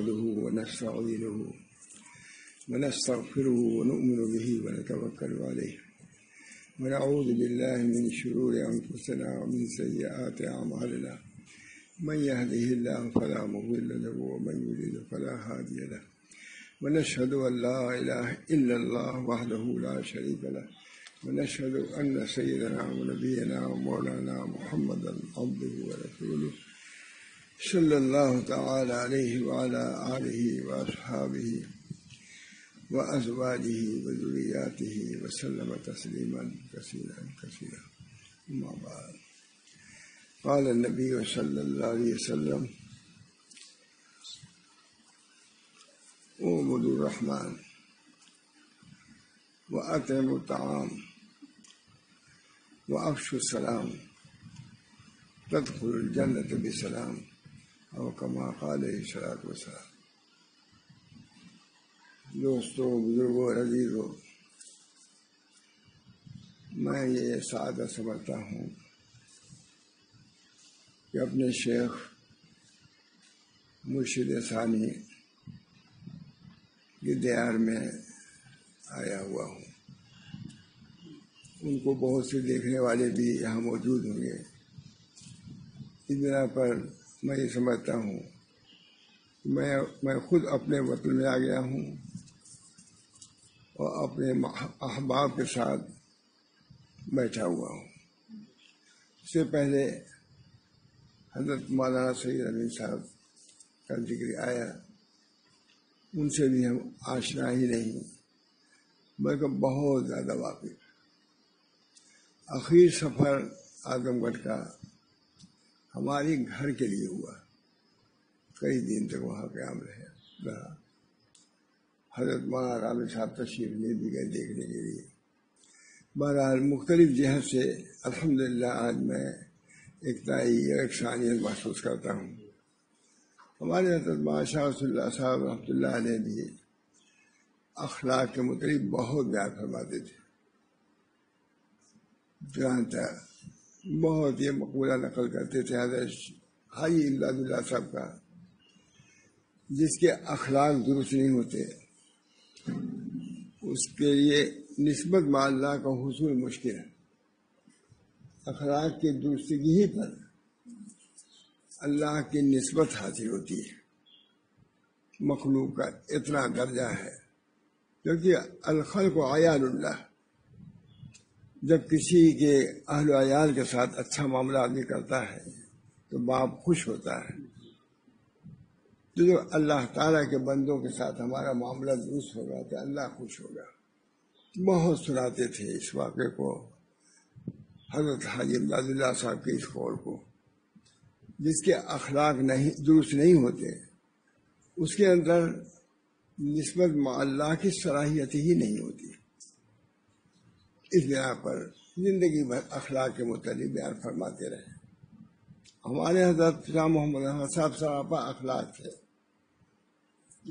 نحمده ونستعينه ونستغفره ونؤمن به ونتوكل عليه. ونعوذ بالله من شرور أنفسنا ومن سيئات أعمالنا. من يهده الله فلا مضل له ومن يضلل فلا هادي له. ونشهد أن لا إله إلا الله وحده لا شريك له. ونشهد أن سيدنا ونبينا ومولانا محمدا عبده ورسوله. صلى الله تعالى عليه وعلى آله وأصحابه وأزواجه وذرياته وسلم تسليما كثيرا كثيرا. أما بعد. قال النبي صلى الله عليه وسلم اعبدوا الرحمن وأطعموا الطعام وأفشوا السلام تدخلوا الجنة بسلام اور کما قال شراط وسلام دوستوں بزرگوں عزیزوں میں یہ سعادت سمجھتا ہوں کہ اپنے شیخ مرشد ثانی کی دیار میں آیا ہوا ہوں۔ ان کو بہت سے دیکھنے والے بھی یہاں موجود ہوں گے۔ اس بنا پر میں یہ سمجھتا ہوں۔ میں میں خود اپنے وطن میں آ گیا ہوں اور اپنے احباب کے ساتھ بیٹھا ہوا ہوں۔ اس سے پہلے حضرت مولانا سید علی صاحب کا ذکر آیا۔ ان سے بھی ہم آشنا ہی نہیں بلکہ بہت زیادہ واقف۔ اخیر سفر اعظم گڑھ کا ہمارے گھر کے لیے ہوا کئی دن تک وہاں قیام رہے رہا حضرت مولانا رام صاحب تشریف لے بھی گئے دیکھنے کے لیے۔ بہرحال مختلف جہت سے الحمدللہ آج میں ایک تائی اور ایک محسوس کرتا ہوں۔ ہمارے حضرت بادشاہ صلی اللہ صاحب رحمۃ اللہ علیہ بھی اخلاق کے متعلق بہت بیان فرماتے تھے۔ جانتا بہت یہ مقولہ نقل کرتے تھے، حضرت حاجی امداد اللہ صاحب کا، جس کے اخلاق درست نہیں ہوتے، اس کے لیے نسبت مع اللہ کا حصول مشکل ہے۔ اخلاق کی درستگی ہی پر اللہ کی نسبت حاصل ہوتی ہے۔ مخلوق کا اتنا درجہ ہے، کیونکہ الخلق و عیال اللہ۔ جب کسی کے اہل و عیال کے ساتھ اچھا معاملہ آدمی کرتا ہے، تو باپ خوش ہوتا ہے۔ تو جو اللہ تعالیٰ کے بندوں کے ساتھ ہمارا معاملہ درست ہوگا تو اللہ خوش ہوگا۔ بہت سناتے تھے اس واقعے کو، حضرت حاجی امداد اللہ صاحب کے اس قول کو۔ جس کے اخلاق نہیں، درست نہیں ہوتے، اس کے اندر نسبت اللہ کی صلاحیت ہی نہیں ہوتی۔ اس بنا پر زندگی بھر اخلاق کے متعلق بیان فرماتے رہے۔ ہمارے حضرت شاہ محمد احمد صاحب سراپا اخلاق تھے۔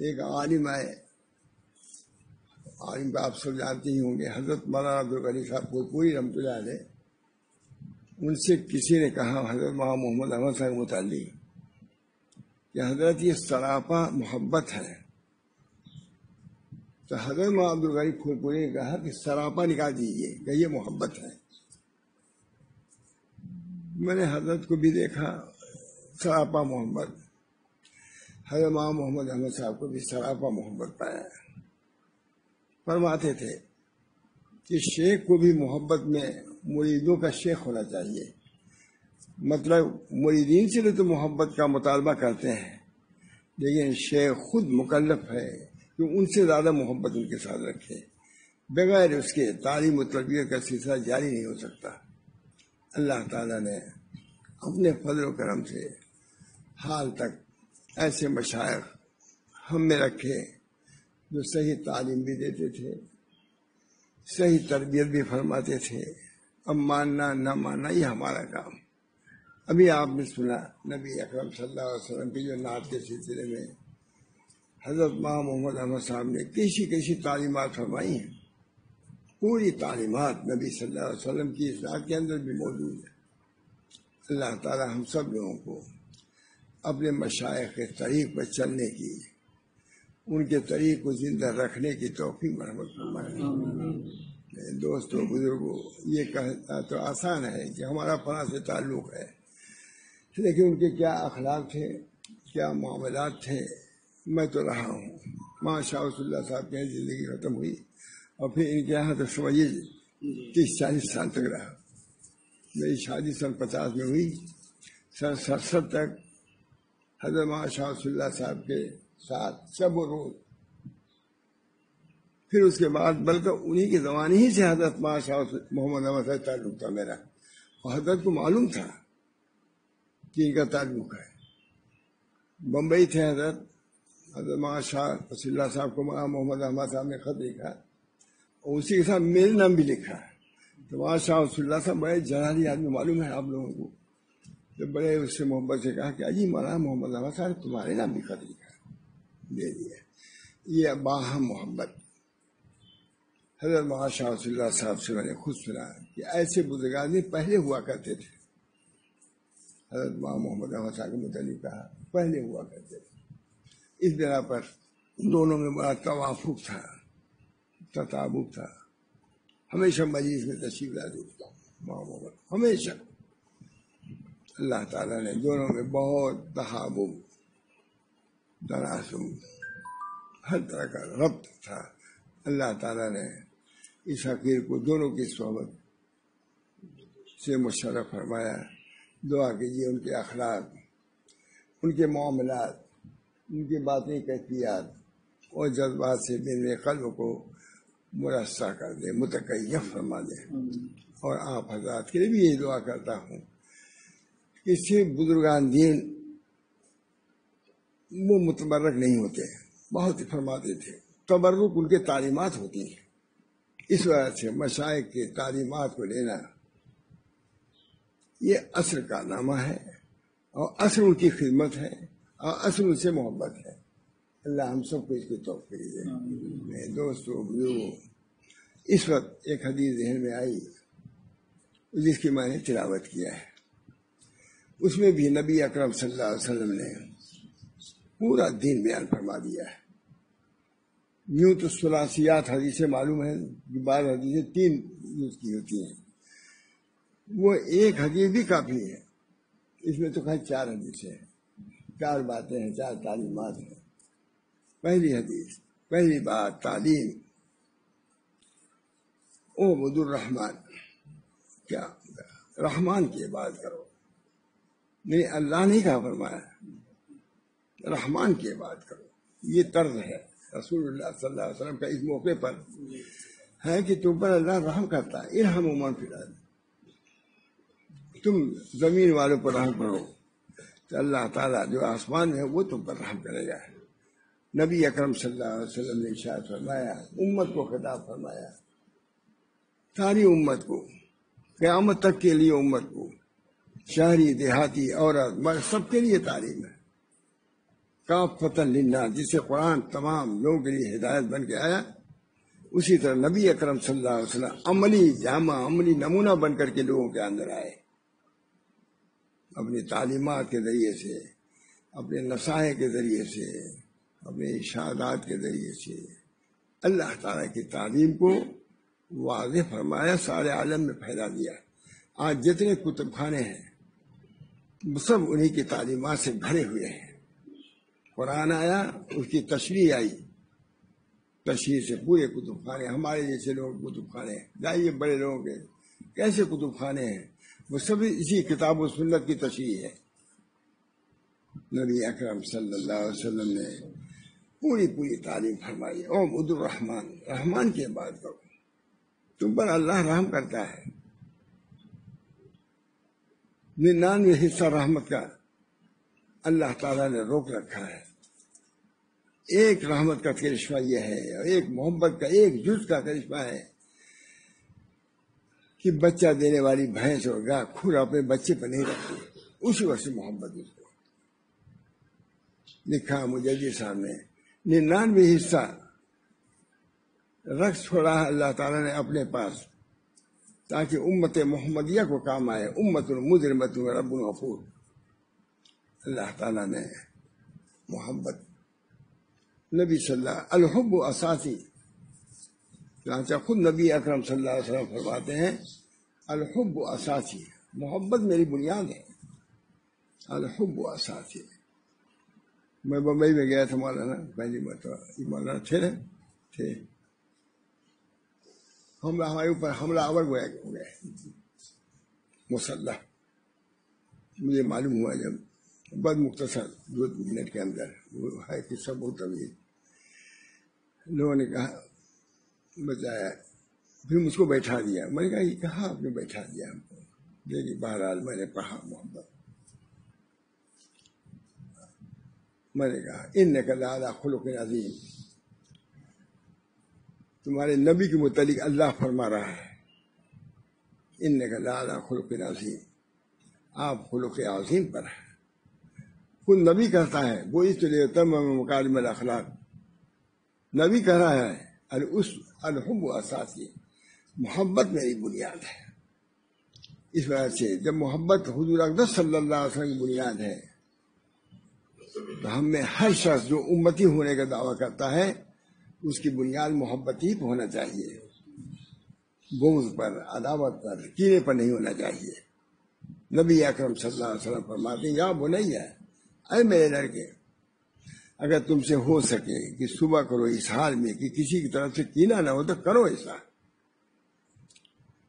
ایک عالم آئے عالم کا آپ سب جانتے ہی ہوں گے۔ حضرت مولانا عبدالغنی صاحب کو پوری رحمت اللہ علیہ۔ ان سے کسی نے کہا، حضرت ماں محمد احمد صاحب کے متعلق کہ حضرت یہ سراپا محبت ہے۔ تو حضرت ماں عبدالغنی پھول پوری نے کہا کہ سراپا نکال دیجیے کہ یہ محبت ہے۔ میں نے حضرت کو بھی دیکھا، سراپا محمد۔ حضرت ماں محمد احمد صاحب کو بھی سراپا محبت پایا۔ فرماتے تھے کہ شیخ کو بھی محبت میں مریدوں کا شیخ ہونا چاہیے۔ مطلب مریدین سے تو محبت کا مطالبہ کرتے ہیں، لیکن شیخ خود مکلف ہے۔ کہ ان سے زیادہ محبت ان کے ساتھ رکھے بغیر اس کے تعلیم و تربیت کا سلسلہ جاری نہیں ہو سکتا۔ اللہ تعالیٰ نے اپنے فضل و کرم سے حال تک ایسے مشاعر ہم میں رکھے جو صحیح تعلیم بھی دیتے تھے، صحیح تربیت بھی فرماتے تھے۔ اب ماننا، نہ ماننا، یہ ہمارا کام۔ ابھی آپ نے سنا نبی اکرم صلی اللہ علیہ وسلم کی جو نعت کے سلسلے میں حضرت ماں محمد احمد صاحب نے کیسی کیسی تعلیمات فرمائی ہیں؟ پوری تعلیمات نبی صلی اللہ علیہ وسلم کی اس کے اندر بھی موجود ہے اللہ تعالی ہم سب لوگوں کو اپنے مشائق کے طریق پر چلنے کی، ان کے طریق کو زندہ رکھنے کی توفیق مرحمت فرمائے۔ دوستوں بزرگوں یہ کہنا تو آسان ہے کہ ہمارا فلاں سے تعلق ہے، لیکن ان کے کیا اخلاق تھے، کیا معاملات تھے میں تو رہا ہوں۔ ماں شاہ اللہ صاحب کی زندگی ختم ہوئی اور پھر ان کے یہاں تو سمجھیے تیس چالیس سال تک رہا۔ میری شادی سن پچاس میں ہوئی۔ سن سڑسٹھ تک حضرت ماں شاہ اللہ صاحب کے ساتھ سب روز۔ پھر اس کے بعد بلکہ انہی کے زمانے ہی سے حضرت ماں شاہ محمد احمد سے تعلق تھا میرا۔ اور حضرت کو معلوم تھا کہ ان کا تعلق ہے۔ بمبئی تھے حضرت۔ حضرت شاہ وسی اللہ صاحب کو ماں محمد احمد صاحب نے خط لکھا اور اسی کے ساتھ میرے نام بھی لکھا تو ماں شاہ وسی اللہ صاحب بڑے جلالی آدمی معلوم ہے آپ لوگوں کو۔ جب بڑے اس سے محبت سے کہا کہ اجی مولانا محمد احمد صاحب تمہارے نام بھی خط لکھا دے دیا یہ باہم محبت۔ حضرت ماں شاہ وسی اللہ صاحب سے میں نے خود سنا کہ ایسے بزرگان پہلے ہوا کرتے تھے۔ حضرت ماں محمد احمد صاحب کے متعلق کہا، پہلے ہوا کرتے تھے۔ اس بنا پر دونوں میں بڑا توافق تھا، تطابق تھا۔ ہمیشہ مجلس میں تشریف لا دیتا ماں محمد ہمیشہ۔ اللہ تعالیٰ نے دونوں میں بہت تحابب تناسب، ہر طرح کا ربط تھا۔ اللہ تعالیٰ نے اس حقیر کو دونوں کی صحبت سے مشرف فرمایا، دعا کیجیے ان کے اخلاق، ان کے معاملات ان کی باتیں کیفیات اور جذبات سے میرے قلب کو مرسہ کر دے متقیف فرما دے۔ اور آپ حضرات کے لیے بھی یہی دعا کرتا ہوں کہ بزرگان دین وہ متبرک نہیں ہوتے، بہت ہی فرماتے تھے۔ تبرک ان کے تعلیمات ہوتی ہیں۔ اس وجہ سے مشائق کے تعلیمات کو لینا، یہ عصر کا نامہ ہے اور عصر ان کی خدمت ہے۔ اور سے محبت ہے۔ اللہ ہم سب کو اس کی توفیق دے۔ میں دوستوں بزرگوں اس وقت ایک حدیث ذہن میں آئی، جس کی میں نے تلاوت کیا ہے۔ اس میں بھی نبی اکرم صلی اللہ علیہ وسلم نے پورا دین بیان فرما دیا ہے۔ یوں تو سلاسیات حدیثیں معلوم ہے بعض حدیثیں تین یوز کی ہوتی ہیں۔ وہ ایک حدیث بھی کافی ہے۔ اس میں تو خیر چار حدیثیں ہیں۔ چار باتیں ہیں، چار تعلیمات ہیں۔ پہلی حدیث، پہلی بات تعلیم۔ او مد الرحمان کیا؟ رحمان کی بات کرو۔ نہیں اللہ نہیں کہا فرمایا، رحمان کی بات کرو۔ یہ طرز ہے۔ رسول اللہ صلی اللہ علیہ وسلم کا اس موقع پر ہے کہ تم پر اللہ رحم کرتا ہے۔ ارحم عمان فی تم زمین والوں پر رحم کرو۔ تو اللہ تعالیٰ جو آسمان ہے وہ تم پر رحم کرے گا۔ نبی اکرم صلی اللہ علیہ وسلم نے شاید فرمایا، امت کو خطاب فرمایا۔ ساری امت کو، قیامت تک کے لیے امت کو، شہری، دیہاتی، عورت سب کے لیے تعلیم ہے۔ کا فتح لنا جسے قرآن تمام لوگوں کے لیے ہدایت بن کے آیا۔ اسی طرح نبی اکرم صلی اللہ علیہ وسلم عملی جامع، عملی نمونہ بن کر کے لوگوں کے اندر آئے۔ اپنی تعلیمات کے ذریعے سے، اپنے نسائے کے ذریعے سے اپنے اشادات کے ذریعے سے اللہ تعالیٰ کی تعلیم کو واضح فرمایا، سارے عالم میں پھیلا دیا۔ آج جتنے کتب خانے ہیں، سب انہی کی تعلیمات سے بھرے ہوئے ہیں۔ قرآن آیا، اس کی تشریح آئی۔ تشریح سے پورے کتب خانے، ہمارے جیسے لوگ کتب خانے جائیے، بڑے لوگوں کے، کیسے کتب خانے ہیں؟ وہ سب اسی کتاب و سنت کی تشریح ہے۔ نبی اکرم صلی اللہ علیہ وسلم نے پوری پوری تعلیم فرمائی، او عبد الرحمان رحمان کی بات کرو۔ تم پر اللہ رحم کرتا ہے۔ ننانوے حصہ رحمت کا اللہ تعالیٰ نے روک رکھا ہے۔ ایک رحمت کا کرشمہ یہ ہے، اور ایک محبت کا، ایک جز کا کرشمہ ہے۔ کہ بچہ دینے والی بھینس اور گا خود اپنے بچے پہ نہیں رکھتی اسی وقت سے محبت اس کو لکھا مجھے جی سامنے، ننانوے حصہ۔ رکھ چھوڑا اللہ تعالیٰ نے اپنے پاس تاکہ امت محمدیہ کو کام آئے۔ امت المجرمت رب الغفور۔ اللہ تعالیٰ نے محبت۔ نبی صلی اللہ الحب و اساسی۔ چنانچہ خود نبی اکرم صلی اللہ علیہ وسلم فرماتے ہیں، الحب و اساسی، محبت میری بنیاد ہے۔ الحب و اساسی۔ میں بمبئی میں گیا تھا مولانا پہلی مرتبہ مطلب مولانا تھے نا، تھے۔ حملہ ہمارے اوپر حملہ آور گویا ہو گئے مسلح۔ مجھے معلوم ہوا جب بد مختصر دو منٹ کے اندر، وہ ہے کہ سب بہت طویل لوگوں نے کہا بچایا۔ پھر مجھ کو بیٹھا دیا۔ میں نے کہا، یہ کہاں آپ نے بیٹھا دیا؟ ہم کو لیکن بہرحال میں نے پڑھا محبت۔ میں نے کہا ان نے کہا خلق عظیم۔ تمہارے نبی کے متعلق اللہ فرما رہا ہے۔ ان نے کہا خلق عظیم۔ آپ خلق عظیم پر ہیں۔ خود نبی کہتا ہے، وہ اس لیے تم مکالم الاخلاق۔ نبی کہہ رہا ہے اس الحب و اساسی۔ محبت میری بنیاد ہے۔ اس وجہ سے جب محبت حضور اقدس صلی اللہ علیہ وسلم کی بنیاد ہے، تو ہم میں ہر شخص جو امتی ہونے کا دعویٰ کرتا ہے، اس کی بنیاد محبت ہی پہ ہونا چاہیے۔ بوز پر، عداوت پر کینے پر نہیں ہونا چاہیے۔ نبی اکرم صلی اللہ علیہ وسلم فرماتے ہیں، یا بنیا اے میرے لڑکے اگر تم سے ہو سکے کہ صبح کرو اس حال میں کہ کسی کی طرف سے کینا نہ ہو تو کرو ایسا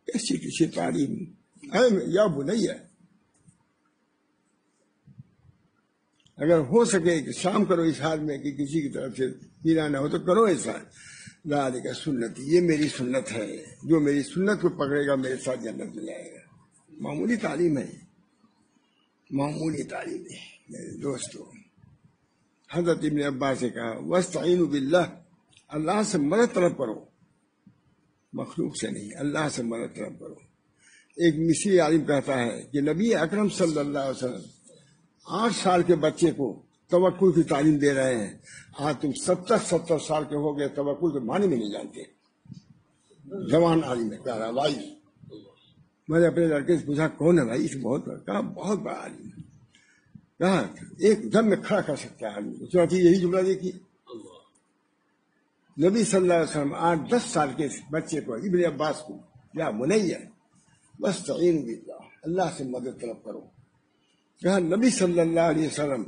ایسی کسی تعلیم یا بنیا اگر ہو سکے کہ شام کرو اس حال میں کہ کسی کی طرف سے کینا نہ ہو تو کرو ایسا لال کا سنت، یہ میری سنت ہے۔ جو میری سنت کو پکڑے گا میرے ساتھ جنت میں جائے گا۔ معمولی تعلیم ہے۔ معمولی تعلیم ہے۔ میرے دوستو حضرت ابن عباس سے کہا وسطین باللہ اللہ سے مدد طلب کرو۔ مخلوق سے نہیں، اللہ سے مدد طلب کرو۔ ایک مصری عالم کہتا ہے کہ نبی اکرم صلی اللہ علیہ وسلم آٹھ سال کے بچے کو توقع کی تعلیم دے رہے ہیں۔ آج تم ستر ستر سال کے ہو گئے توقع کے معنی میں نہیں جانتے۔ جوان عالم ہے کہہ رہا بھائی۔ میں نے اپنے لڑکے سے پوچھا، کون ہے بھائی؟ اس بہت بڑا، کہا، بہت بڑا عالم ہے۔ کہا ایک دم میں کھڑا کر سکتا ہے آدمی چوتھی یہی جملہ دیکھی نبی صلی اللہ علیہ وسلم آٹھ دس سال کے بچے کو، ابن عباس کو، یا منیا بس تعین باللہ، اللہ سے مدد طلب کرو۔ کہا، نبی صلی اللہ علیہ وسلم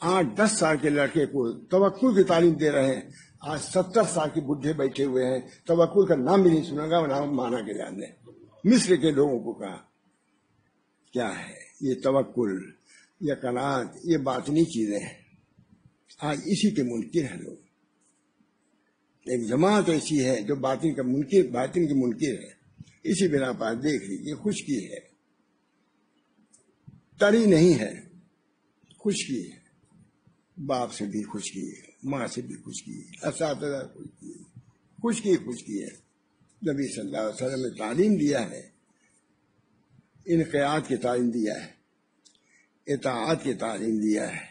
آٹھ دس سال کے لڑکے کو توقع کی تعلیم دے رہے ہیں۔ آج ستر سال کے بڈھے بیٹھے ہوئے ہیں۔ توقع کا نام بھی نہیں سنا گا نام مانا کے جانے مصر کے لوگوں کو کہا، کیا ہے یہ توکل؟ یہ کنات یہ باطنی چیزیں ہیں۔ آج اسی کے منکر ہیں لوگ۔ ایک جماعت ایسی ہے جو باطن کا منکر، باطن کی منکر ہے۔ اسی بنا پر دیکھ لیجیے خشکی ہے۔ تری نہیں ہے، خشکی ہے۔ باپ سے بھی خشکی ہے، ماں سے بھی خشکی ہے، اساتذہ خشکی ہے۔ خشکی خشکی ہے۔ نبی صلی اللہ علیہ وسلم نے تعلیم دیا ہے انقیات کی تعلیم دیا ہے۔ اطاعت کی تعلیم دیا ہے۔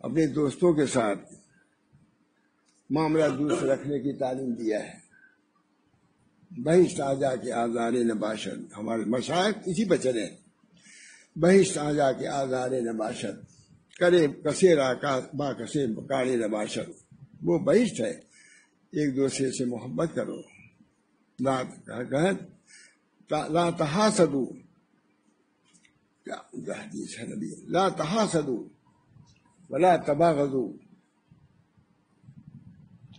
اپنے دوستوں کے ساتھ معاملہ درست رکھنے کی تعلیم دیا ہے۔ بہشت آجا کے آزار نباشد۔ ہمارے مشاعر اسی پہ چلے۔ بہشت آجا کے آزار نباشد۔ کرے کسے را با کسے کاڑے نباشد۔ وہ بہشت ہے۔ ایک دوسرے سے محبت کرو۔ لا تحاسدو۔ کیا حدیث ہے نبی، لا تحاسدو ولا تباغضو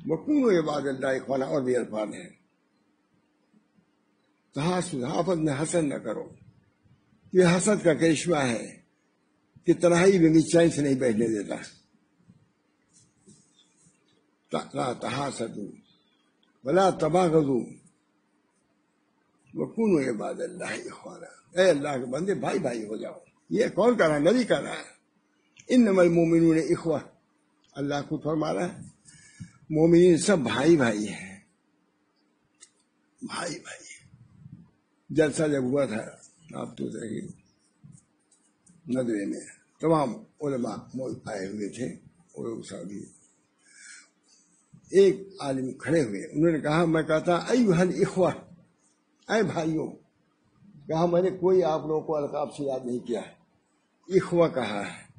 وکونو عباد اللہ اخوانا اور بھی الفاظ ہیں۔ تحاسد، حافظ میں حسن نہ کرو۔ یہ حسد کا کرشمہ ہے کہ تنہائی میں بھی چین سے نہیں بیٹھنے دیتا۔ لا تحاسدو ولا تباغضو وکونو عباد اللہ اخوانا اے اللہ کے بندے، بھائی بھائی ہو جاؤ۔ یہ کون کہہ رہا ہے؟ نبی کہہ رہا ہے۔ ان نمل مومنون اخوہ اللہ کو فرما رہا ہے، مومنین سب بھائی بھائی ہیں۔ بھائی بھائی۔ جلسہ جب ہوا تھا، آپ تو رہی ندوے میں تمام علماء آئے ہوئے تھے، اور بھی۔ ایک عالم کھڑے ہوئے، انہوں نے کہا، میں کہتا ایوہ الاخوہ اے بھائیوں کہا میں نے کوئی آپ لوگوں کو القاب سے یاد نہیں کیا اخوہ کہا ہے۔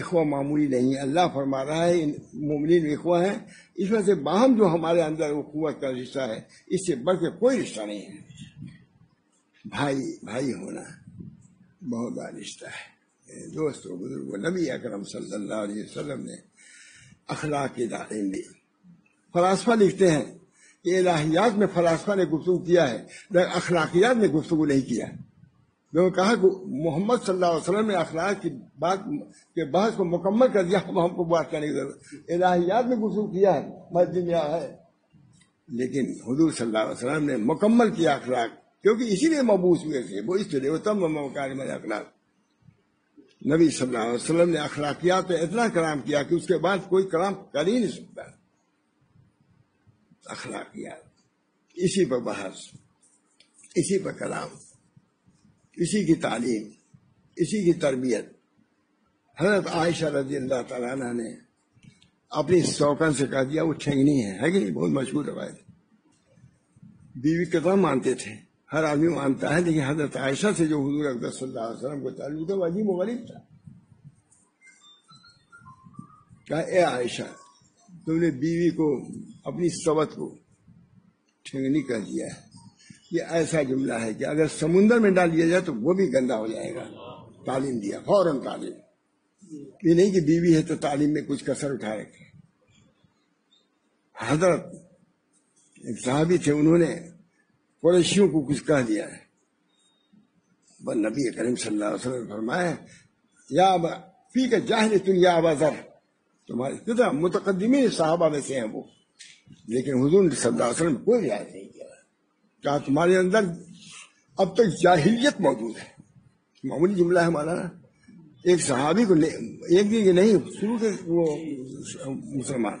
اخوا معمولی نہیں ہے۔ اللہ فرما رہا ہے مومنین اخوا ہیں۔ اس میں سے باہم جو ہمارے اندر قوت کا رشتہ ہے، اس سے بڑھ کے کوئی رشتہ نہیں ہے۔ بھائی بھائی ہونا بہت بڑا رشتہ ہے۔ دوستو بزرگ نبی اکرم صلی اللہ علیہ وسلم نے اخلاق کی تعلیم دی فلاسفہ لکھتے ہیں۔ کہ الہیات میں فلاسفہ نے گفتگو کیا ہے اخلاقیات میں گفتگو نہیں کیا میں نے کہا کہ محمد صلی اللہ علیہ وسلم نے اخلاق کی بات کے بحث کو مکمل کر دیا، ہم ہم کو بات کرنے کی ضرورت۔ الہیات میں گفتگو کیا ہے مسجد میں ہے۔ لیکن حضور صلی اللہ علیہ وسلم نے مکمل کیا اخلاق، کیونکہ اسی لیے مبوس ہوئے تھے، وہ اس لیے وہ تم مکان میں اخلاق نبی صلی اللہ علیہ وسلم نے اخلاقیات پہ اتنا کلام کیا کہ اس کے بعد کوئی کلام کر ہی نہیں سکتا۔ اخلاقیات۔ اسی پر بحث، اسی پر کلام، اسی کی تعلیم، اسی کی تربیت۔ حضرت عائشہ رضی اللہ تعالیٰ عنہ نے اپنی سوکن سے کہا دیا، وہ ٹھنگنی ہے ہے کہ نہیں؟ بہت مشہور روایت۔ بیوی کتنا مانتے تھے، ہر آدمی مانتا ہے، لیکن حضرت عائشہ سے جو حضور اکبر صلی اللہ علیہ وسلم کو تعلق تھا وہ عجیب و غریب تھا۔ کہا، اے عائشہ تم نے بیوی کو اپنی سوت کو ٹھنگنی کر دیا ہے۔ یہ ایسا جملہ ہے کہ اگر سمندر میں ڈال دیا جائے تو وہ بھی گندا ہو جائے گا۔ تعلیم دیا، فوراً تعلیم۔ یہ نہیں کہ بیوی ہے تو تعلیم میں کچھ کسر اٹھا رکھے۔ حضرت ایک صحابی تھے، انہوں نے قریشیوں کو کچھ کہہ دیا ہے۔ نبی کریم صلی اللہ علیہ وسلم فرمایا، یا فی کا جاہل تم یا ابا ذر۔ تمہارے کتنا متقدمین صحابہ میں سے ہیں وہ۔ لیکن حضور صلی اللہ علیہ وسلم کوئی رعایت نہیں کیا۔ کیا تمہارے اندر اب تک جاہلیت موجود ہے۔ معمولی جملہ ہے ہمارا۔ ایک صحابی کو ایک دن نہیں، شروع کے وہ مسلمان۔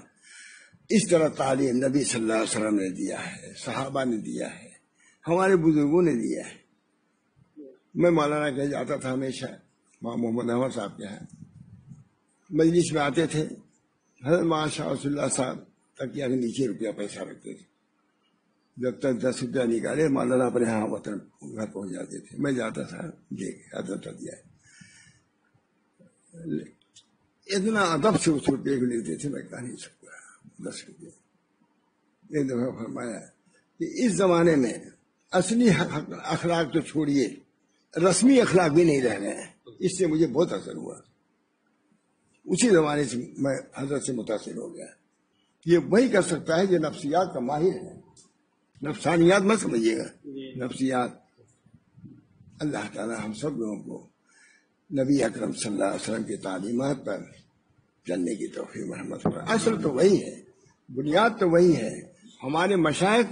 اس طرح تعلیم نبی صلی اللہ علیہ وسلم نے دیا ہے، صحابہ نے دیا ہے، ہمارے بزرگوں نے دیا ہے۔ میں مولانا کہ جاتا تھا ہمیشہ، ماں محمد احمد صاحب کے ہیں مجلس میں آتے تھے، حضرت ماں شاہ رسول اللہ صاحب تک کے نیچے روپیہ پیسہ رکھتے تھے۔ جب تک دس روپیہ نکالے، مولانا اپنے یہاں وطن گھر پہنچ جاتے تھے۔ میں جاتا تھا دیکھ ادب دیا اتنا ادب سے اس روپئے کو لیتے تھے، میں کہہ نہیں سکتا دس روپئے ایک دفعہ فرمایا کہ اس زمانے میں اصلی اخلاق تو چھوڑیے، رسمی اخلاق بھی نہیں رہ گئے اس سے مجھے بہت اثر ہوا۔ اسی زمانے سے میں حضرت سے متاثر ہو گیا۔ یہ وہی کر سکتا ہے جو نفسیات کا ماہر ہے۔ نفسانیات مت سمجھیے گا۔ نفسیات۔ اللہ تعالی ہم سب لوگوں کو نبی اکرم صلی اللہ علیہ وسلم کی تعلیمات پر چلنے کی توفیق محمد اصل تو وہی ہے۔ بنیاد تو وہی ہے۔ ہمارے مشائق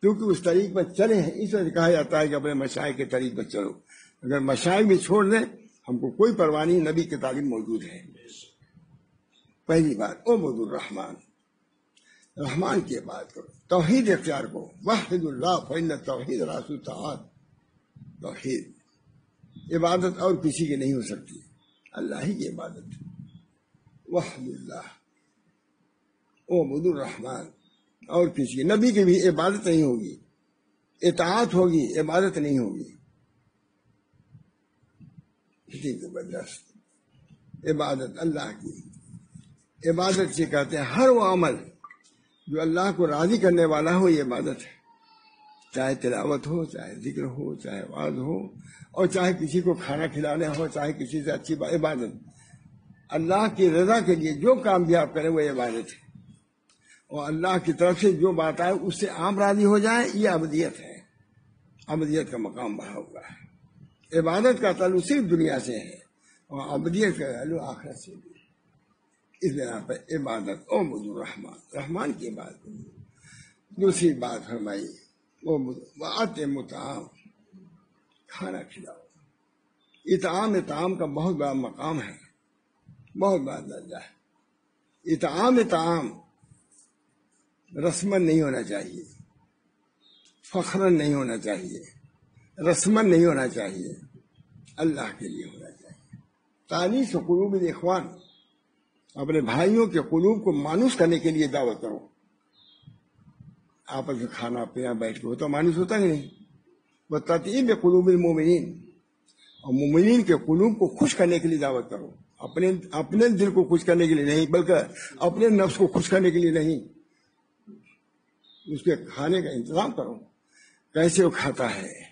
کیونکہ اس طریق پر چلے ہیں اس وجہ کہا جاتا ہے کہ اپنے مشائق کے طریق پر چلو۔ اگر مشائق بھی چھوڑ دیں ہم کو کوئی پرواہ نہیں نبی کی تعلیم موجود ہے۔ پہلی بات، او مد الرحمان رحمان کی بات کرو، توحید اختیار کو واحد اللہ فین توحید راسو تعاد توحید، عبادت اور کسی کی نہیں ہو سکتی، اللہ ہی کی عبادت، وحد اللہ، او مد الرحمان اور کسی کی، نبی کی بھی عبادت نہیں ہوگی، اطاعت ہوگی، عبادت نہیں ہوگی زبردست عبادت اللہ کی عبادت سے کہتے ہیں، ہر وہ عمل جو اللہ کو راضی کرنے والا ہو، یہ عبادت ہے۔ چاہے تلاوت ہو، چاہے ذکر ہو، چاہے آواز ہو، اور چاہے کسی کو کھانا کھلانا ہو، چاہے کسی سے اچھی عبادت۔ اللہ کی رضا کے لیے جو کام بھی آپ کریں، وہ عبادت ہے۔ اور اللہ کی طرف سے جو بات آئے، اس سے عام راضی ہو جائے یہ ابدیت ہے۔ ابدیت کا مقام بڑھا ہوا ہے۔ عبادت کا تعلق صرف دنیا سے ہے، اور ابدیت کا تعلق آخرت سے بھی اس بنا پر عبادت، او مدو رحمان رحمان کی بات دوسری بات فرمائی، وہ متعام، کھانا کھلاؤ۔ اتعام اتعام کا بہت بڑا مقام ہے، بہت بڑا درجہ ہے۔ اتعام اتعام رسمن نہیں ہونا چاہیے فخرن نہیں ہونا چاہیے رسمن نہیں ہونا چاہیے، اللہ کے لیے ہونا چاہیے۔ تالیس و قلوب اخوان اپنے بھائیوں کے قلوب کو مانوس کرنے کے لیے دعوت کرو۔ آپس میں کھانا پینا بیٹھ کے ہوتا، مانوس ہوتا ہی نہیں۔ وہ قلوب المومنین اور مومنین کے قلوب کو خوش کرنے کے لیے دعوت کرو۔ اپنے اپنے دل کو خوش کرنے کے لیے نہیں، بلکہ اپنے نفس کو خوش کرنے کے لیے نہیں۔ اس کے کھانے کا انتظام کرو۔ کیسے وہ کھاتا ہے؟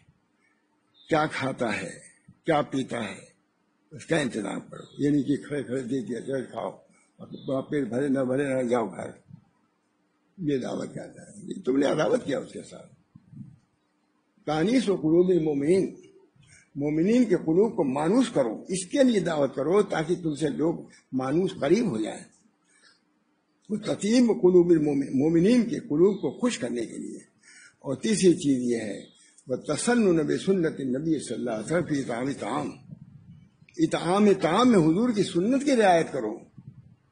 کیا کھاتا ہے؟ کیا پیتا ہے؟ اس کا انتظام کرو۔ یہ نہیں کہ کھڑے کھڑے دے دیا، چل کھاؤ پیٹ بھرے نہ بھرے، نہ جاؤ گھر۔ یہ دعوت کیا جائے تم نے عداوت کیا اس کے ساتھ؟ تانیس و قلوب المومنین مومنین کے قلوب کو مانوس کرو، اس کے لیے دعوت کرو تاکہ تم سے لوگ مانوس قریب ہو جائیں۔ وہ تتیم قلوب مومنین کے قلوب کو خوش کرنے کے لیے۔ اور تیسری چیز یہ ہے وہ تسن نبی سنت نبی صلی اللہ علیہ وسلم اطعام تعام اطعام تعام میں حضور کی سنت کی رعایت کرو۔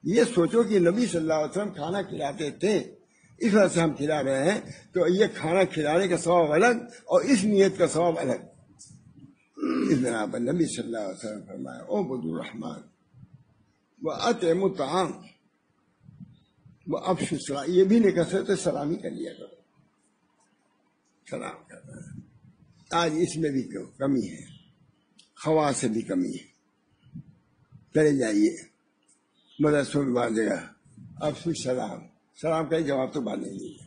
یہ سوچو کہ نبی صلی اللہ علیہ وسلم کھانا کھلاتے تھے۔ اس وجہ سے ہم کھلا رہے ہیں تو یہ کھانا کھلانے کا ثواب الگ اور اس نیت کا ثواب الگ۔ اس بنا پر نبی صلی اللہ علیہ وسلم فرمایا، او بدو الرحمان وہ اطم تعام وہ افش یہ بھی نہیں کر سکتے سلامی کر لیا کرو۔ سلام کرنا آج اس میں بھی کمی ہے خوا سے بھی کمی ہے۔ چلے جائیے۔ مدرسوں میں بعض جگہ افسو سلام۔ سلام کا جواب تو بعد نہیں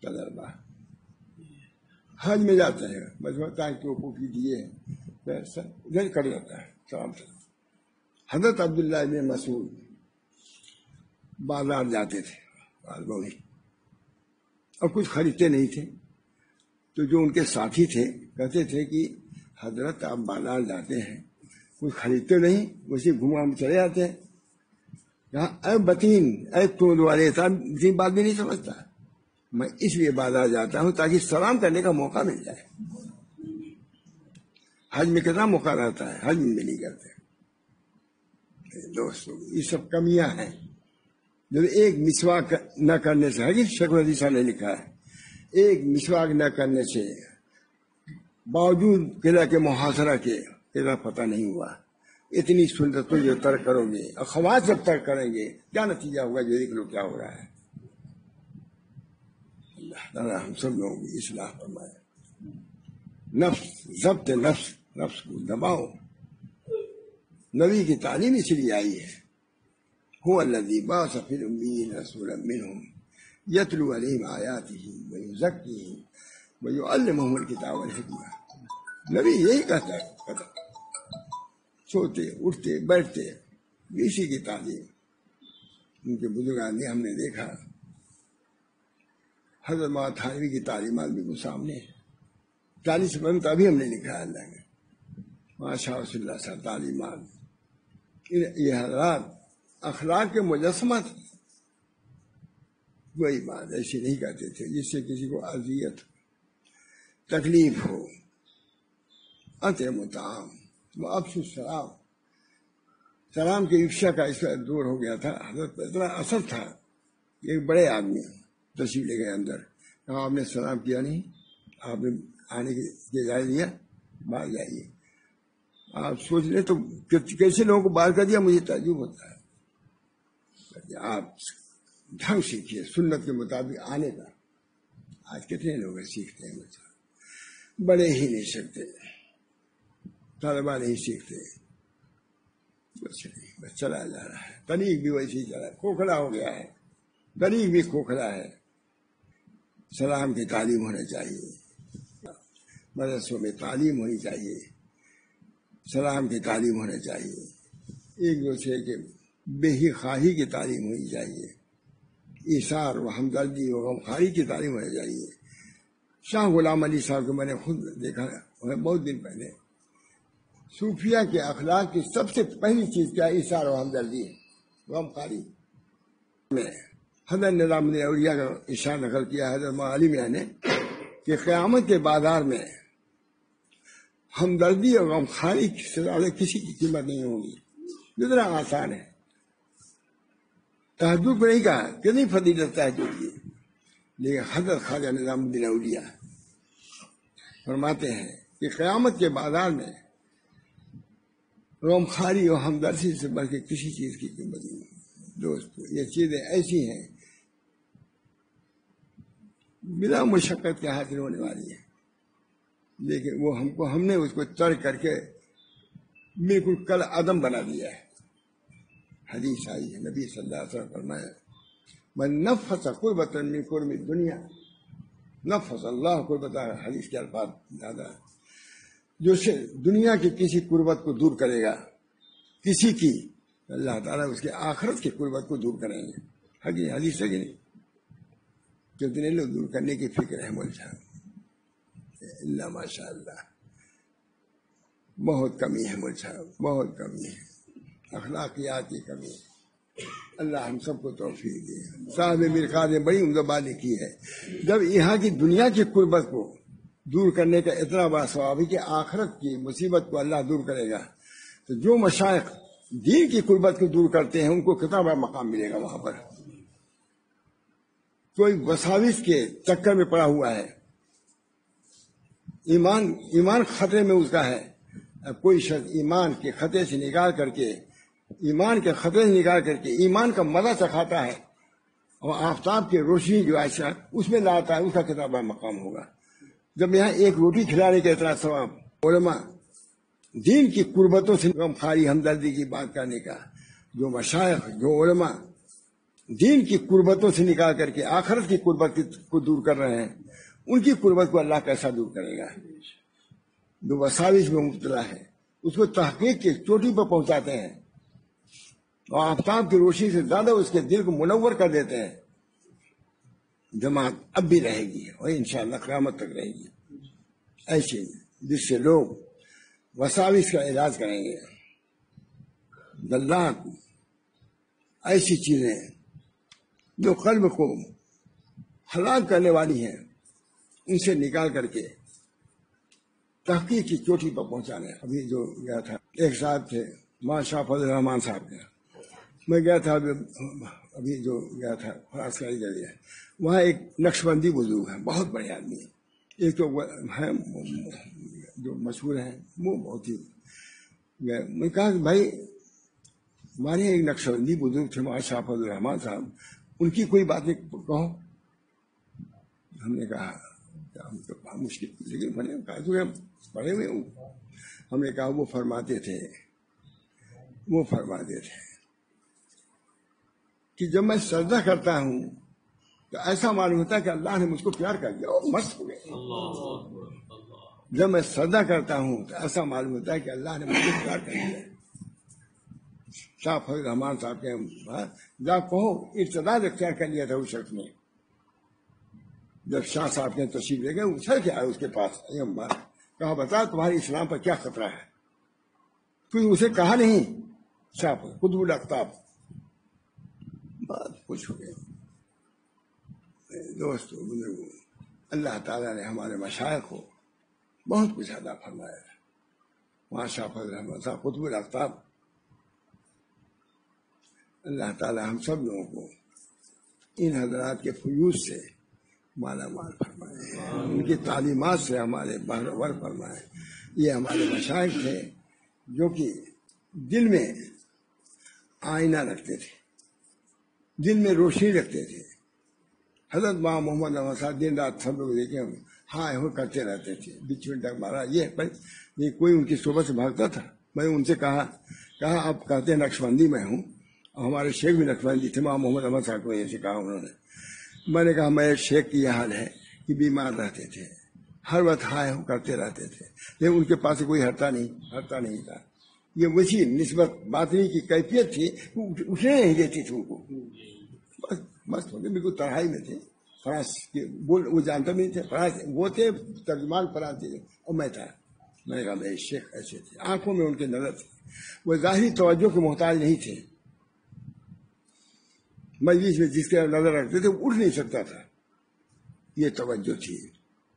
تجربہ حج میں جاتے ہیں۔ بس ہوتا ہے ٹوپو کی دیے۔ ادھر کر جاتا ہے۔ سلام۔ سے حضرت عبداللہ بن مسعود بازار جاتے تھے۔ اور کچھ خریدتے نہیں تھے۔ تو جو ان کے ساتھی تھے، کہتے تھے کہ حضرت آپ بازار جاتے ہیں۔ کچھ خریدتے نہیں اسی گھما چلے جاتے ہیں۔ اے بتین اے تون والے بات بھی نہیں سمجھتا۔ میں اس لیے بازار جاتا ہوں تاکہ سلام کرنے کا موقع مل جائے۔ حج میں کتنا موقع رہتا ہے؟ حج میں بھی نہیں کرتے۔ دوستوں، یہ سب کمیاں ہیں۔ جب ایک مسواک نہ کرنے سے، حجی شکر حدیثہ نے لکھا ہے، ایک مسواک نہ کرنے سے باوجود قلعہ کے محاصرہ کے، قلعہ پتہ نہیں ہوا۔ اتنی سنت جو ترک کرو گے اور جب ترک کریں گے، کیا نتیجہ ہوگا جو دیکھ لو کیا ہو رہا ہے؟ اللہ تعالیٰ ہم سب لوگوں کی اصلاح فرمائے۔ نفس، ضبط نفس نفس کو دباؤ۔ نبی کی تعلیم اس لیے آئی ہے۔ هو الذي بعث في الأميين رسولا منهم يتلو عليهم آياته ويزكيهم ويعلمهم الكتاب والحكمة نبی یہی کہتا ہے۔ سوتے اٹھتے، بیٹھتے اسی کی تعلیم۔ ان کے بزرگان نے، ہم نے دیکھا۔ حضرت تھانوی کی تعلیمات بھی سامنے چالیس بند ابھی ہم نے لکھا ہے اللہ نے ماشاء اللہ صاحب تعلیمات۔ یہ حضرات اخلاق کے مجسمہ تھے وہی بات ایسی نہیں کہتے تھے جس سے کسی کو اذیت، تکلیف ہو ات متام وہ افس السلام سلام کے افشا کا اس دور ہو گیا تھا، حضرت اتنا اثر تھا۔ ایک بڑے آدمی تشریف لے گئے اندر۔ کہا، آپ نے سلام کیا نہیں؟ آپ نے آنے کی اجازت دیا؟ باہر جائیے۔ آپ سوچ لیں تو کیسے لوگوں کو باہر کر دیا؟ مجھے تعجب ہوتا ہے۔ آپ ڈھنگ سیکھیے، سنت کے مطابق آنے کا۔ آج کتنے لوگ سیکھتے ہیں بچہ۔ بڑے ہی نہیں سکتے۔ طالبہ نہیں سیکھتے بس بس چلا جا رہا ہے طریق بھی ویسے ہی چلا. کھوکھلا ہو گیا. ہے طریق بھی کھوکھلا ہے. سلام کی تعلیم ہونا چاہیے. مدرسوں میں تعلیم ہونی چاہیے. سلام کی تعلیم ہونا چاہیے. ایک دوسرے کے بے ہی خواہی کی تعلیم ہونی چاہیے. اشار و ہمدردی و غمخاری کی تعلیم ہونی چاہیے. شاہ غلام علی صاحب کو میں نے خود دیکھا بہت دن پہلے. صوفیہ کے اخلاق کی سب سے پہلی چیز کیا اشار و ہمدردی ہے۔ غمخاری میں حضرت نظام نے اولیاء کا اشار نقل کیا، حضرت علی میاں نے، کہ قیامت کے بازار میں ہمدردی اور غمخاری سے زیادہ کسی کی قیمت نہیں ہوگی جتنا آسان ہے۔ تحجد کو نہیں کہا، کتنی فضیلت تحجد کی۔ لیکن حضرت خواجہ نظام الدین اولیاء فرماتے ہیں کہ قیامت کے بازار میں روم خاری اور ہمدردی سے بڑھ کے کسی چیز کی قیمت نہیں۔ دوست، یہ چیزیں ایسی ہیں۔ بلا مشقت کے حاصل ہونے والی ہے لیکن وہ ہم کو، ہم نے اس کو ترک کر کے بالکل کل عدم بنا دیا ہے۔ حدیث آئی ہے، نبی صلی اللہ علیہ وسلم فرمایا، من نفس قربت من قرب دنیا نفس، اللہ قربت، حدیث کے الفاظ زیادہ ہے جو دنیا کی کسی قربت کو دور کرے گا، کسی کی، اللہ تعالیٰ اس کے آخرت کی قربت کو دور کریں گے۔ حقی حدیث ہے کہ نہیں؟ کتنے لوگ دور کرنے کی فکر ہے مل اللہ ماشاء اللہ بہت کمی ہے مل بہت کمی ہے۔ اخلاقیات کی کمی ہے۔ اللہ ہم سب کو توفیق دے۔ صاحب مرخاد نے بڑی عمدہ بات کی ہے۔ جب یہاں کی دنیا کی قربت کو دور کرنے کا اتنا بڑا ثواب ہے کہ آخرت کی مصیبت کو اللہ دور کرے گا۔ تو جو مشائق دین کی قربت کو دور کرتے ہیں، ان کو کتنا بڑا مقام ملے گا وہاں پر۔ کوئی وساوس کے چکر میں پڑا ہوا ہے۔ ایمان ایمان خطرے میں اس کا ہے کوئی شخص ایمان کے خطرے سے نکال کر کے، ایمان کے خطرے سے نکال کر کے ایمان کا مزہ چکھاتا ہے اور آفتاب کی روشنی جو ایسا اس میں لاتا ہے، اس کا کتنا بڑا مقام ہوگا۔ جب یہاں ایک روٹی کھلانے کا اتنا ثواب علماء دین کی قربتوں سے خاری ہمدردی کی بات کرنے کا جو مشائق، جو علماء دین کی قربتوں سے نکال کر کے آخرت کی قربت کو دور کر رہے ہیں، ان کی قربت کو اللہ کیسا دور کرے گا؟ جو وساوش میں مبتلا ہے، اس کو تحقیق کی چوٹی پر پہنچاتے ہیں اور آفتاب کی روشنی سے زیادہ اس کے دل کو منور کر دیتے ہیں۔ جماعت اب بھی رہے گی اور انشاءاللہ قیامت تک رہے گی۔ ایسی جس سے لوگ وساوس کا علاج کریں گے۔ دلات، ایسی چیزیں جو قلب کو ہلاک کرنے والی ہیں، ان سے نکال کر کے تحقیق کی چوٹی پر پہنچانے۔ ابھی جو گیا تھا، ایک صاحب تھے ماں شاہ فضل رحمان صاحب کے۔ میں گیا تھا، ابھی جو گیا تھا خاص کر وہاں ایک نقش بندی بزرگ ہے، بہت بڑے آدمی ایک تو ہے جو مشہور ہیں، وہ بہت ہی میں کہا کہ بھائی، ہمارے ایک نقش بندی بزرگ تھے ماں شاہ فضل الرحمان صاحب۔ ان کی کوئی بات نہیں، کہو۔ ہم نے کہا ہم تو مشکل لیکن میں نے کہا پڑھے ہوئے ہوں۔ ہم نے کہا، وہ فرماتے تھے، وہ فرماتے تھے کہ جب میں سجدہ کرتا ہوں تو ایسا معلوم ہوتا ہے کہ اللہ نے مجھ کو پیار کر دیا مست ہو گئے۔ جب میں سجدہ کرتا ہوں تو ایسا معلوم ہوتا ہے کہ اللہ نے مجھ کو پیار کر دیا۔ شاہ فضل رحمان صاحب کے جب کہو ابتدا اختیار کر لیا تھا اس شخص نے؟ جب شاہ صاحب نے تشریف لے گئے اچھل کے آئے اس کے پاس؟ کہا، بتا تمہاری اسلام پر کیا خطرہ ہے؟ کوئی اسے کہا نہیں؟ شاہ خود اختاب بات کچھ ہو گیا دوستو بزرگوں اللہ تعالیٰ نے ہمارے مشائق کو بہت کچھ ادا فرمایا ہے۔ وہاں شاہ فضل احمد صاحب قطب الفتاب اللہ تعالیٰ ہم سب لوگوں کو ان حضرات کے فیوز سے مالا مال فرمائے ان کی تعلیمات سے ہمارے بہرور فرمائے یہ ہمارے مشائق تھے جو کہ دل میں آئینہ رکھتے تھے دل میں روشنی رکھتے تھے۔ حضرت ماں محمد صاحب دن رات سب لوگ دیکھے ہوں ہاں وہ کرتے رہتے تھے۔ بیچ میں ڈگ مارا یہ یہ کوئی ان کی صبح سے بھاگتا تھا؟ میں ان سے کہا کہا، آپ کہتے ہیں نقش بندی میں ہوں۔ اور ہمارے شیخ بھی نقش بندی تھے، ماں محمد احمد صاحب کو ایسے کہا انہوں نے۔ میں نے کہا میرے شیخ کی یہ حال ہے کہ بیمار رہتے تھے۔ ہر وقت ہائے ہو کرتے رہتے تھے۔ لیکن ان کے پاس کوئی ہرتا نہیں ہرتا نہیں تھا۔ یہ وسیع، نسبت، باطنی کی کیفیت تھی اٹھنے نہیں دیتی تھی ان کو۔ بس ہوتے بالکل تڑھائی میں تھے۔ فرانس کے بول، وہ جانتے نہیں تھے فرانس وہ تھے ترجمان فرانس تھے اور میں تھا۔ میں نے کہا، میرے شیخ ایسے تھے۔ آنکھوں میں ان کے نظر تھے۔ وہ ظاہری توجہ کے محتاج نہیں تھے۔ مجلس میں جس کے نظر رکھتے تھے اٹھ نہیں سکتا تھا۔ یہ توجہ تھی۔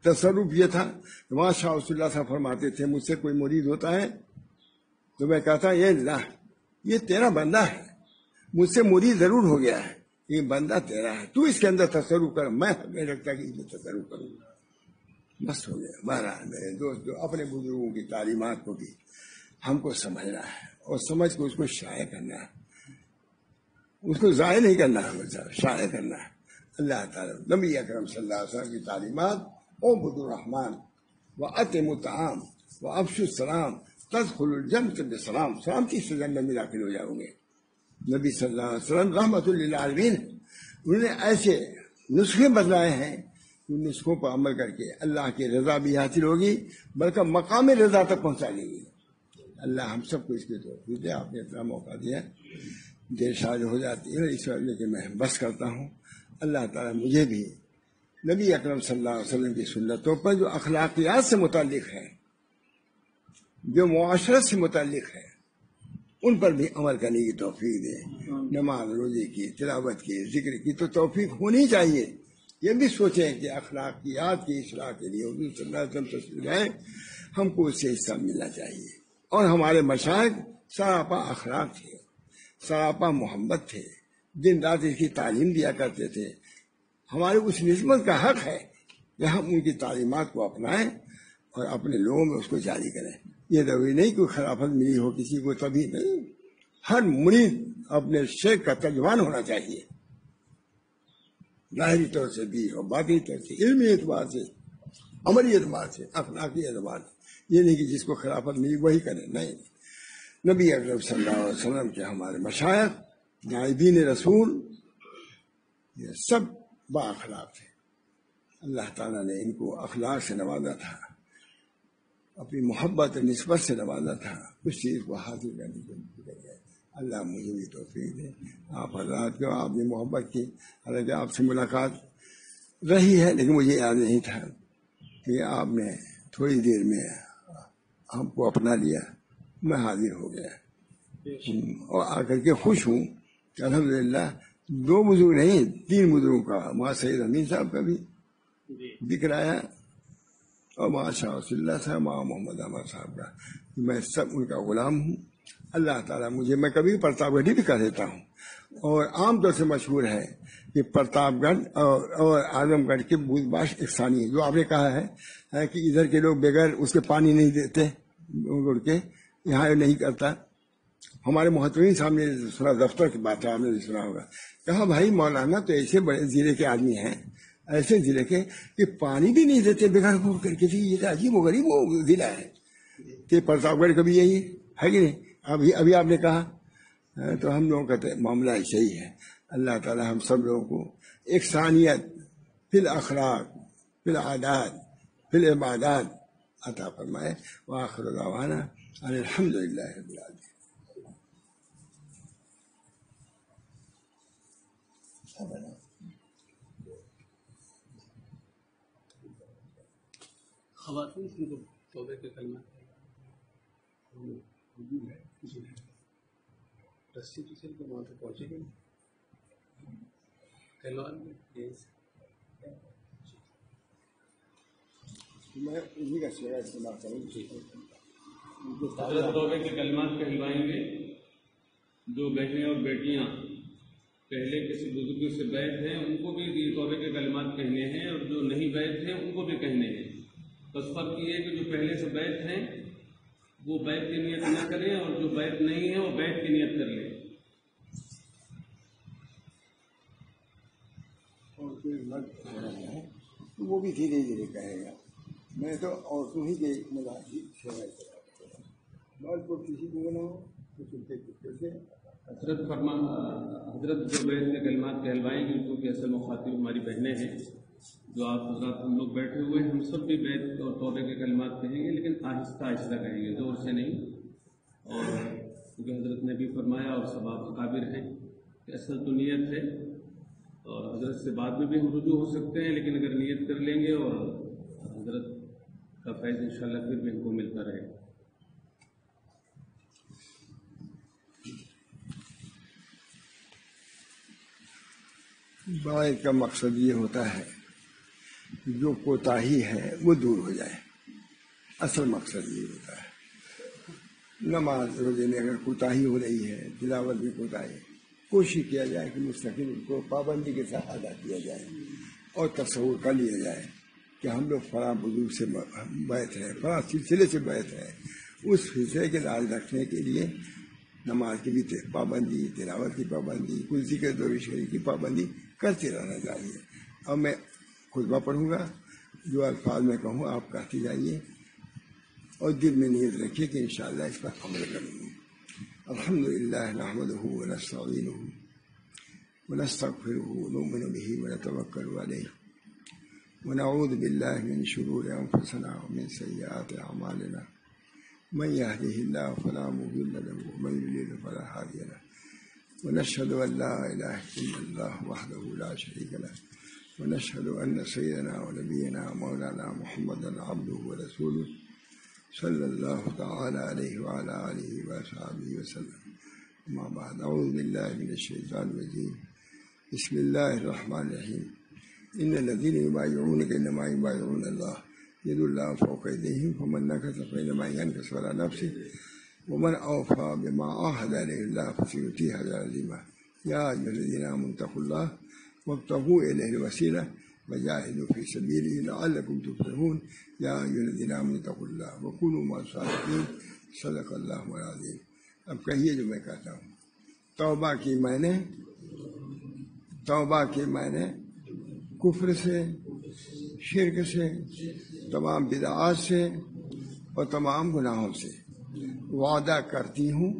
تصرف یہ تھا وہاں شاہ رسول اللہ صاحب فرماتے تھے، مجھ سے کوئی مرید ہوتا ہے؟ تو میں کہتا یہ اللہ، یہ تیرا بندہ ہے۔ مجھ سے مرید ضرور ہو گیا ہے۔ یہ بندہ تیرا ہے۔ تو اس کے اندر تصرف کر۔ میں ہمیں لگتا کہ اس میں تصرف کروں گا بس ہو گیا۔ بہرحال میرے دوست جو اپنے بزرگوں کی تعلیمات کو بھی ہم کو سمجھنا ہے اور سمجھ کو اس کو شائع کرنا ہے۔ اس کو ضائع نہیں کرنا ہے شائع کرنا ہے۔ اللہ تعالیٰ، نبی اکرم صلی اللہ علیہ وسلم کی تعلیمات، او بد الرحمان و عطم الطعام و افش السلام، تدخل الجنت بسلام سلامتی سے جنت میں داخل ہو جاؤ گے۔ نبی صلی اللہ علیہ وسلم رحمت اللہ انہوں نے ایسے نسخے بدلائے ہیں ان نسخوں پر عمل کر کے اللہ کی رضا بھی حاصل ہوگی، بلکہ مقام رضا تک پہنچا لیں گی۔ اللہ ہم سب کو اس کے توفیق دے، آپ نے اتنا موقع دیا۔ دیر شاد ہو جاتی ہے، اس وجہ کہ میں بس کرتا ہوں۔ اللہ تعالیٰ مجھے بھی نبی اکرم صلی اللہ علیہ وسلم کی سنتوں پر جو اخلاقیات سے متعلق ہے جو معاشرت سے متعلق ہے ان پر بھی عمل کرنے کی توفیق دے، نماز، روزے کی، تلاوت کی، ذکر کی، تو توفیق ہونی چاہیے۔ یہ بھی سوچیں کہ اخلاقیات کی اصلاح کے لیے اردو صلی اللہ علیہ وسلم تصویر ہم کو اس سے حصہ ملنا چاہیے۔ اور ہمارے مشاہد سراپا اخلاق تھے سراپا محبت تھے، دن رات اس کی تعلیم دیا کرتے تھے۔ ہمارے اس نسبت کا حق ہے کہ ہم ان کی تعلیمات کو اپنائیں اور اپنے لوگوں میں اس کو جاری کریں۔ یہ ضروری نہیں کوئی خلافت ملی ہو، کسی کو تبھی نہیں۔ ہر مرید اپنے شیخ کا ترجمان ہونا چاہیے۔ ظاہری طور سے بھی اور باقی طور سے، علمی اعتبار سے، عملی اعتبار سے، اخلاقی اعتبار سے۔ یہ نہیں کہ جس کو خلافت ملی وہی کرے، نہیں۔ نبی اکرم صلی اللہ علیہ وسلم کے ہمارے مشاعت نائبین رسول، یہ سب با اخلاق تھے۔ اللہ تعالیٰ نے ان کو اخلاق سے نوازا تھا۔ اپنی محبت نسبت سے نوازا تھا۔ اس چیز کو حاصل کرنے کے لیے اللہ مجھے بھی توفیق دے۔ آپ حضرات کو آپ نے محبت کی۔ حالانکہ آپ سے ملاقات رہی ہے لیکن مجھے یاد نہیں تھا کہ آپ نے تھوڑی دیر میں ہم کو اپنا لیا۔ میں حاضر ہو گیا۔ اور آ کر کے خوش ہوں کہ الحمد للہ دو بزرگ نہیں تین بزرگوں کا ماں سعید امین صاحب کا بھی دکھ رہا ہے اور ماں شاہ اللہ صاحب ماں محمد احمد صاحب کا۔ میں سب ان کا غلام ہوں۔ اللہ تعالیٰ مجھے، میں کبھی پرتاپ گڑھ بھی کر دیتا ہوں۔ اور عام طور سے مشہور ہے کہ پرتاپ گڑھ اور اعظم گڑھ کے بود باش اقسانی جو آپ نے کہا ہے کہ ادھر کے لوگ بغیر اس کے پانی نہیں دیتے، اڑ کے یہاں نہیں کرتا۔ ہمارے محترین صاحب نے سنا، دفتر کی بات ہے آپ نے سنا ہوگا۔ کہا، بھائی مولانا تو ایسے بڑے ضلع کے آدمی ہیں۔ ایسے ضلع کے کہ پانی بھی نہیں دیتے، بغیر کر کے یہ عجیب و غریب وہ ضلع ہے۔ کہ پرتاپ گڑھ کبھی یہی ہے کہ نہیں؟ ابھی ابھی آپ نے کہا تو ہم لوگوں کا معاملہ ایسا ہی ہے۔ اللہ تعالی ہم سب لوگوں کو ایک ثانیت فی اخراق فی عادات فی عبادات عطا فرمائے۔ وآخر دعوانا الحمد للہ رب العالمین۔ خواتین کو توبے کے کلمہ رسی کی چل کے وہاں پہ پہنچے گئے کلوان میں میں انہیں کا سیوا استعمال کروں۔ حضرت توبے کے کلمات کہلوائیں گے۔ جو بہنیں اور بیٹیاں پہلے کسی بزرگ سے بیٹھ ہیں ان کو بھی توبے کے کلمات کہنے ہیں اور جو نہیں بیٹھ ہیں ان کو بھی کہنے ہیں۔ بس فرق یہ ہے کہ جو پہلے سے بیٹھ ہیں وہ بیٹھ کی نیت نہ کریں اور جو بیٹھ نہیں ہے وہ بیٹھ کی نیت کر لیں۔ تو وہ بھی دھیرے دھیرے کہے گا۔ میں تو عورتوں ہی کے سیوا مرد کو کسی کو نہ ہو تو چلتے چلتے حضرت فرما حضرت جو بیٹھ کے کلمات کہلوائیں گے کیونکہ اصل مخاطب ہماری بہنیں ہیں۔ جو آپ حضرات ہم لوگ بیٹھے ہوئے ہیں، ہم سب بھی بیٹھ اور توبے کے کلمات کہیں گے، لیکن آہستہ آہستہ کہیں گے، زور سے نہیں۔ اور کیونکہ حضرت نے بھی فرمایا اور سب آپ قابر ہیں کہ اصل تو نیت ہے۔ اور حضرت سے بعد میں بھی ہم رجوع ہو سکتے ہیں، لیکن اگر نیت کر لیں گے اور حضرت کا فیض انشاءاللہ پھر بھی ہم کو ملتا رہے۔ بائیں کا مقصد یہ ہوتا ہے جو کوتاہی ہے، وہ دور ہو جائے۔ اصل مقصد یہ ہوتا ہے۔ نماز روزے میں اگر کوتاہی ہو رہی ہے، تلاوت بھی کوتاہی کوشش کیا جائے کہ مستقل ان کو پابندی کے ساتھ ادا کیا جائے اور تصور کر لیا جائے کہ ہم لوگ فلاں بزرگ سے بیت ہیں فلاں سلسلے سے بیت ہیں اس سلسلے کے لاج رکھنے کے لیے نماز کی بھی پابندی، تلاوت کی پابندی، کلسی کے دور شریف کی پابندی کرتے رہنا چاہیے۔ اور میں خطبہ پڑھوں گا، جو الفاظ میں کہوں، آپ کہتے جائیے۔ اور دل میں نیت رکھیے کہ انشاءاللہ اس پر عمل کروں گی الحمد لله نحمده ونستعينه ونستغفره ونؤمن به ونتوكل عليه ونعوذ بالله من شرور أنفسنا ومن سيئات أعمالنا من يهده الله فلا مضل له ومن يضلل فلا هادي له۔ ونشهد أن لا إله إلا الله وحده لا شريك له۔ ونشهد أن سيدنا ونبينا مولانا محمدا عبده ورسوله صلى الله تعالى عليه وعلى آله وصحبه وسلم. أما بعد أعوذ بالله من الشيطان الرجيم. بسم الله الرحمن الرحيم. إن الذين يبايعونك إنما يبايعون الله. يد الله فوق أيديهم فمن نكث فإنما ينكث على نفسه. ومن أوفى بما عاهد عليه الله فسيؤتيه أجرا عظيما. يا أيها الذين آمنوا اتقوا الله وابتغوا إليه الوسيلة وجاهدوا في سبيله لعلكم تفلحون. يا أيها الذين آمنوا اتقوا الله وكونوا مع الصادقين. صدق الله العظيم. اب کہیے جو میں کہتا ہوں. توبہ کی میں نے توبہ کی میں نے کفر سے، شرک سے، تمام بدعات سے اور تمام گناہوں سے وعدہ کرتی ہوں.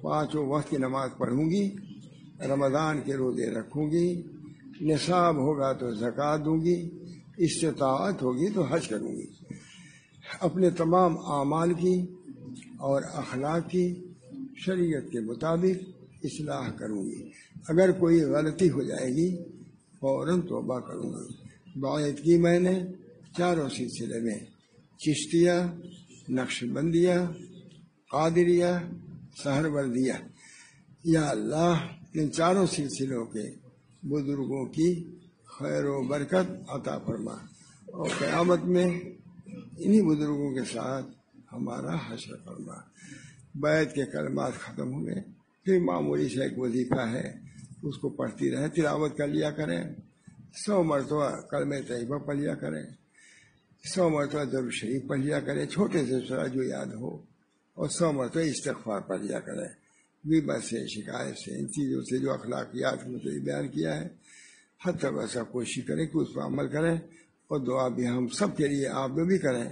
پانچوں وقت کی نماز پڑھوں گی، رمضان کے روزے رکھوں گی نصاب ہوگا تو زکوٰۃ دوں گی، استطاعت ہوگی تو حج کروں گی۔ اپنے تمام اعمال کی اور اخلاق کی، شریعت کے مطابق اصلاح کروں گی۔ اگر کوئی غلطی ہو جائے گی، فوراً توبہ کروں گی۔ باعث کی میں نے، چاروں سلسلے میں۔ چشتیہ نقش بندیہ قادریہ سہر بردیہ یا اللہ، ان چاروں سلسلوں کے بزرگوں کی خیر و برکت عطا فرما۔ اور قیامت میں انہی بزرگوں کے ساتھ ہمارا حشر فرما۔ بیت کے کلمات ختم ہوئے۔ پھر معمولی سے ایک وظیفہ ہے۔ اس کو پڑھتی رہیں تلاوت کر لیا کریں۔ سو مرتبہ کلم طیبہ پڑھ لیا کریں۔ سو مرتبہ ضرور شریف پڑھ لیا کریں۔ چھوٹے سے چھوٹا جو یاد ہو، اور سو مرتبہ استغفار پڑھ لیا کریں۔ غیبت سے شکایت سے ان چیزوں سے جو اخلاقیات مجھے بیان کیا ہے حد تک ایسا کوشش کریں کہ اس پر عمل کریں اور دعا بھی ہم سب کے لیے آپ بھی کریں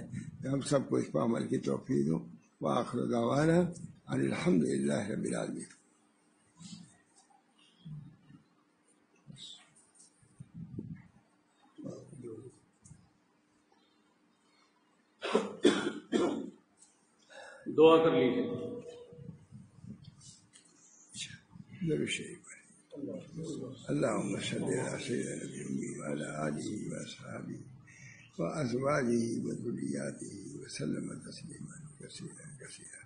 کہ ہم سب کو اس پر عمل کی توفیق دوں وآخر دعوانا ان الحمد للہ رب العالمین۔ دعا کر لیجیے ضرور شریف اللهم صل على سيدنا النبي وعلى آله وأصحابه وأزواجه وذرياته وسلم تسليما كثيرا كثيرا.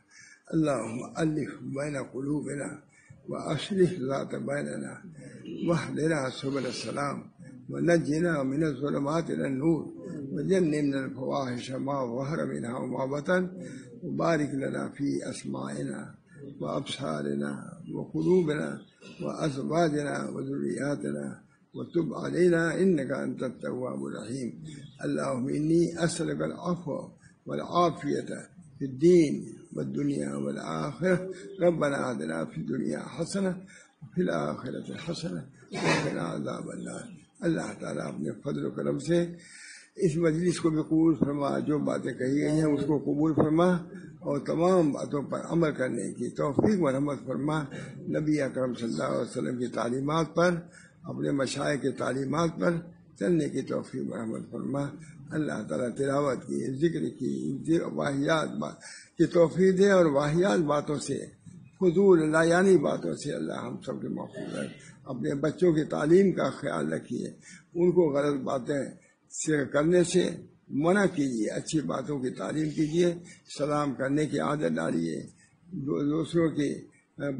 اللهم ألف بين قلوبنا وأصلح ذات بيننا واهدنا سبل السلام ونجنا من الظلمات إلى النور وجنبنا الفواحش ما ظهر منها وما بطن وبارك لنا في أسمائنا وأبصارنا وقلوبنا وأزواجنا وذرياتنا وتب علينا إنك أنت التواب الرحيم. اللهم إني أسألك العفو والعافية في الدين والدنيا والآخرة. ربنا آتنا في الدنيا حسنة وفي الآخرة حسنة وقنا عذاب النار. اللہ تعالیٰ اپنے فضل و اس مجلس کو بھی قبول فرما، جو باتیں کہی گئی ہیں، اس کو قبول فرما اور تمام باتوں پر عمل کرنے کی توفیق مرحمت فرما۔ نبی اکرم صلی اللہ علیہ وسلم کی تعلیمات پر، اپنے مشاعر کے تعلیمات پر چلنے کی توفیق مرحمت فرما۔ اللہ تعالیٰ تلاوت کی، ذکر کی واحیات بات کی توفیق دے اور واحیات باتوں سے، فضول، لایانی باتوں سے اللہ ہم سب کے محفوظ ہے اپنے بچوں کی تعلیم کا خیال رکھیے۔ ان کو غلط باتیں سے کرنے سے منع کیجیے اچھی باتوں کی تعلیم کیجیے سلام کرنے کی عادت ڈالیے دوسروں کی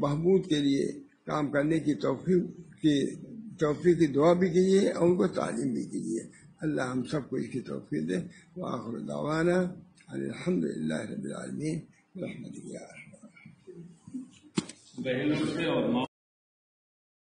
بہبود کے لیے کام کرنے کی توفیق کی توفیق کی دعا بھی کیجیے اور ان کو تعلیم بھی کیجیے اللہ ہم سب کو اس کی توفیق دے۔ وآخر دعوانا الحمد للہ رب العالمین۔ رحمت بہنوں سے اور